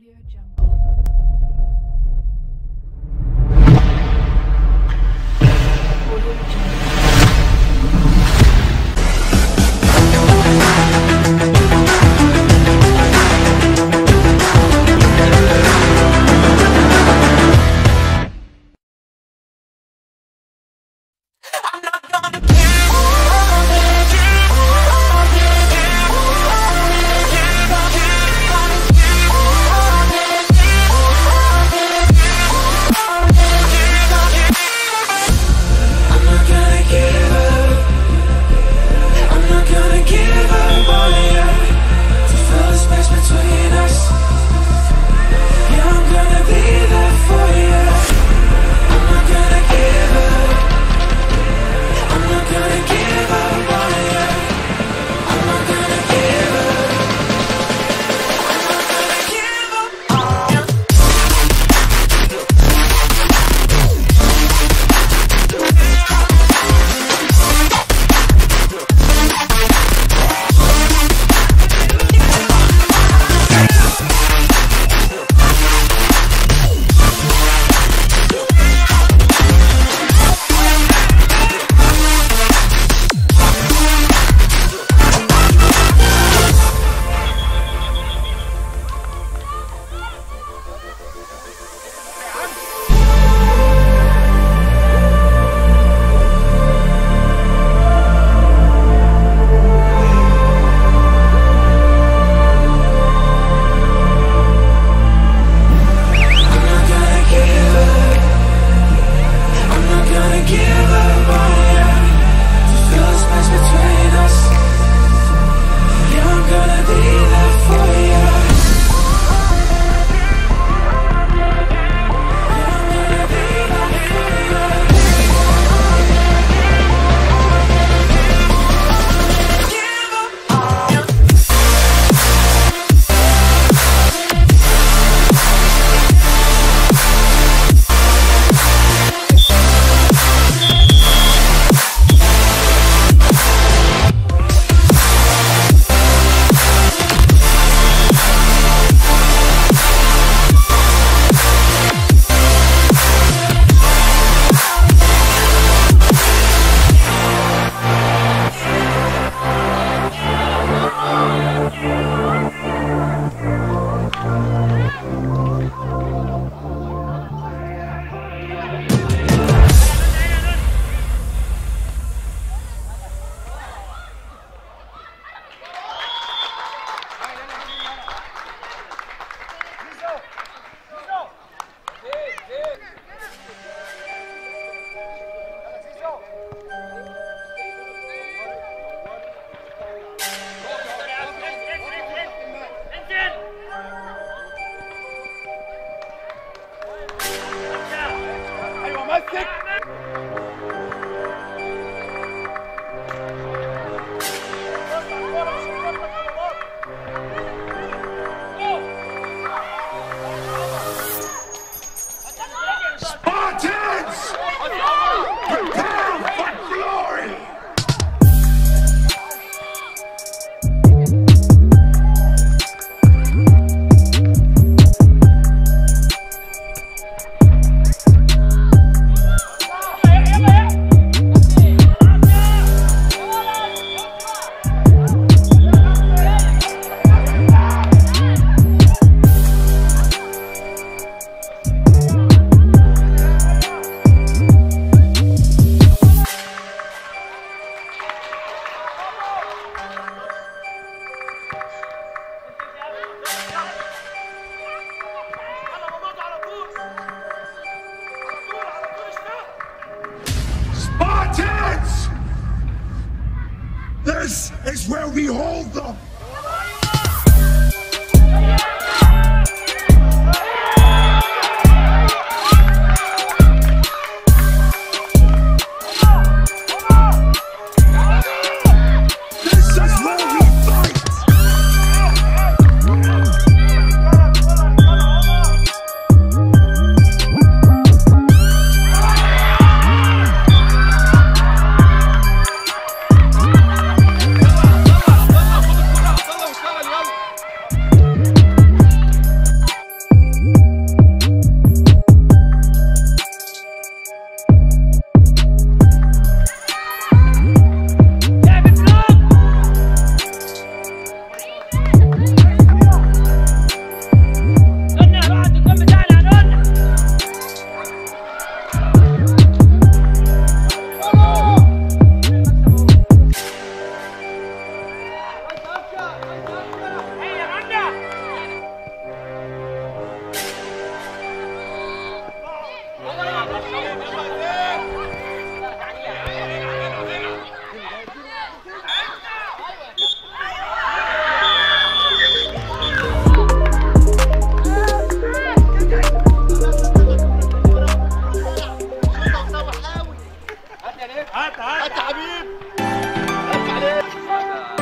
Audio Jungle. Spartans! This is where we hold them! هات يا ليه هات. هات يا حبيب. هات عليك.